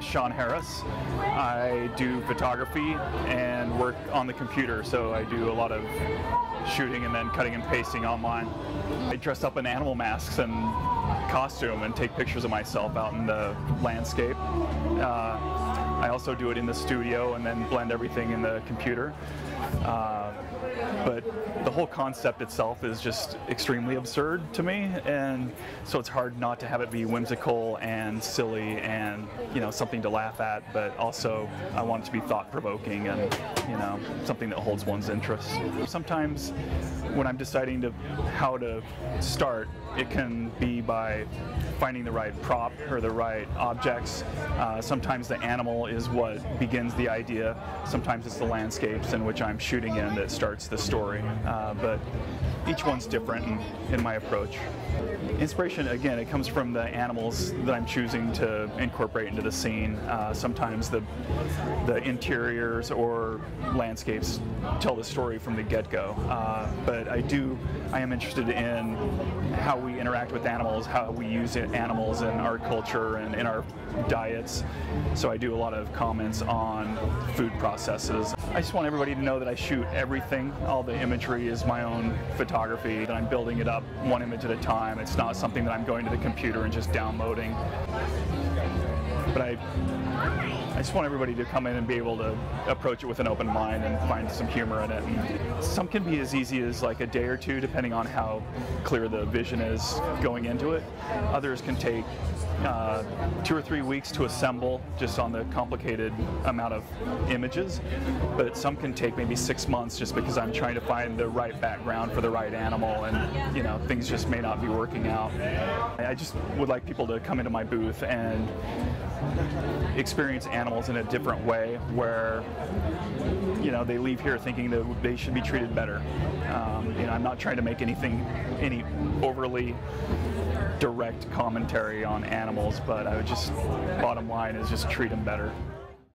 Shawn Harris. I do photography and work on the computer, so I do a lot of shooting and then cutting and pasting online. I dress up in animal masks and costume and take pictures of myself out in the landscape. Uh, I also do it in the studio and then blend everything in the computer. Uh, but the whole concept itself is just extremely absurd to me, and so it's hard not to have it be whimsical and silly and you know something to laugh at, but also I want it to be thought-provoking and you know something that holds one's interest. Sometimes when I'm deciding to how to start, it can be by finding the right prop or the right objects. Uh, sometimes the animal is what begins the idea. Sometimes it's the landscapes in which I'm shooting in that starts the story. Uh, but each one's different in, in my approach. Inspiration, again, it comes from the animals that I'm choosing to incorporate into the scene. Uh, sometimes the, the interiors or landscapes tell the story from the get-go. Uh, but I do, I am interested in how we interact with animals, how we use animals in our culture and in our diets. So I do a lot of comments on food processes. I just want everybody to know that I shoot everything. All the imagery is my own photography, that I'm building it up one image at a time. It's not something that I'm going to the computer and just downloading. But I, I just want everybody to come in and be able to approach it with an open mind and find some humor in it. And some can be as easy as like a day or two, depending on how clear the vision is going into it. Others can take uh, two or three weeks to assemble just on the complicated amount of images, but some can take maybe six months just because I'm trying to find the right background for the right animal and you know things just may not be working out. I just would like people to come into my booth and experience animals in a different way where you know they leave here thinking that they should be treated better. Um, you know, I'm not trying to make anything any overly direct commentary on animals, but I would just bottom line is just treat them better.